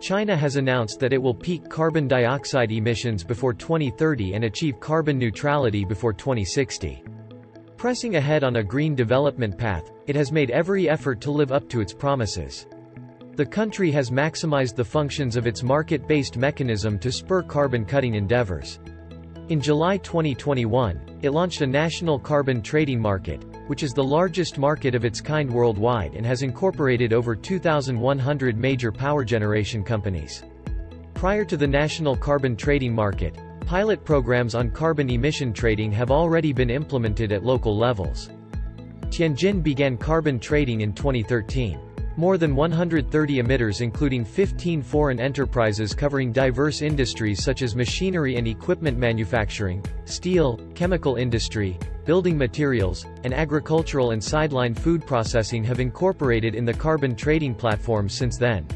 China has announced that it will peak carbon dioxide emissions before 2030 and achieve carbon neutrality before 2060. Pressing ahead on a green development path, it has made every effort to live up to its promises. The country has maximized the functions of its market-based mechanism to spur carbon-cutting endeavors. In July 2021, it launched a national carbon trading market, which is the largest market of its kind worldwide and has incorporated over 2,100 major power generation companies. Prior to the national carbon trading market, pilot programs on carbon emission trading have already been implemented at local levels. Tianjin began carbon trading in 2013. More than 130 emitters including 15 foreign enterprises covering diverse industries such as machinery and equipment manufacturing, steel, chemical industry, building materials, and agricultural and sideline food processing have incorporated in the carbon trading platform since then.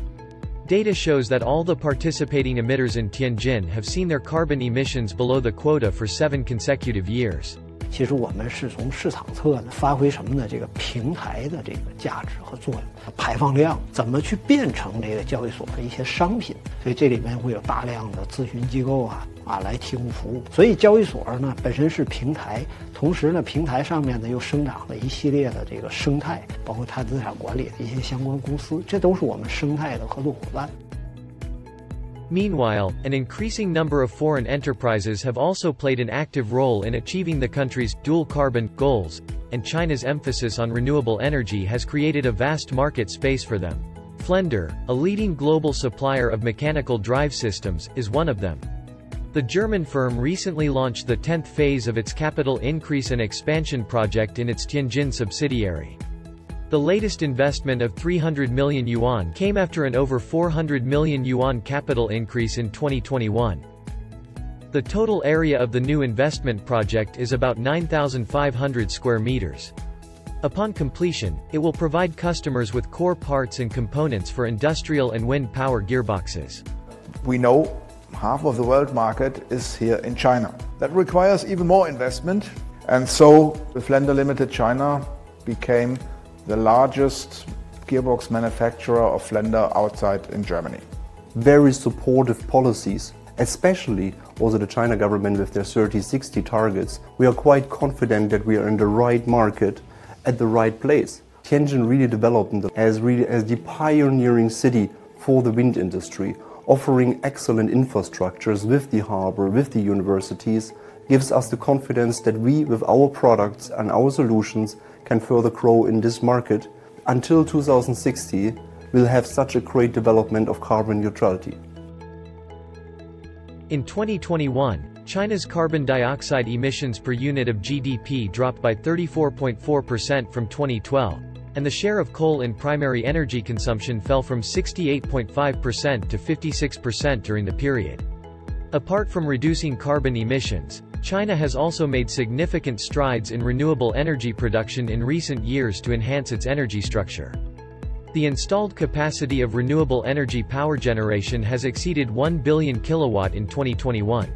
Data shows that all the participating emitters in Tianjin have seen their carbon emissions below the quota for seven consecutive years. 其实我们是从市场侧呢发挥什么呢？这个平台的这个价值和作用，排放量怎么去变成这个交易所的一些商品？所以这里面会有大量的咨询机构啊啊来提供服务。所以交易所呢本身是平台，同时呢平台上面呢又生长了一系列的这个生态，包括碳资产管理的一些相关公司，这都是我们生态的合作伙伴。Meanwhile, an increasing number of foreign enterprises have also played an active role in achieving the country's dual carbon goals, and China's emphasis on renewable energy has created a vast market space for them. Flender, a leading global supplier of mechanical drive systems, is one of them. The German firm recently launched the 10th phase of its capital increase and expansion project in its Tianjin subsidiary. The latest investment of 300 million yuan came after an over 400 million yuan capital increase in 2021. The total area of the new investment project is about 9,500 square meters. Upon completion, it will provide customers with core parts and components for industrial and wind power gearboxes. We know half of the world market is here in China. That requires even more investment. And so, the Flender Limited China became the largest gearbox manufacturer of Flender outside in Germany. Very supportive policies, especially also the China government with their 30-60 targets. We are quite confident that we are in the right market at the right place. Tianjin really developed as, really, as the pioneering city for the wind industry, offering excellent infrastructures with the harbor, with the universities, gives us the confidence that we, with our products and our solutions, can further grow in this market. Until 2060, we'll have such a great development of carbon neutrality. In 2021, China's carbon dioxide emissions per unit of GDP dropped by 34.4% from 2012, and the share of coal in primary energy consumption fell from 68.5% to 56% during the period. Apart from reducing carbon emissions, China has also made significant strides in renewable energy production in recent years to enhance its energy structure. The installed capacity of renewable energy power generation has exceeded 1 billion kilowatt in 2021.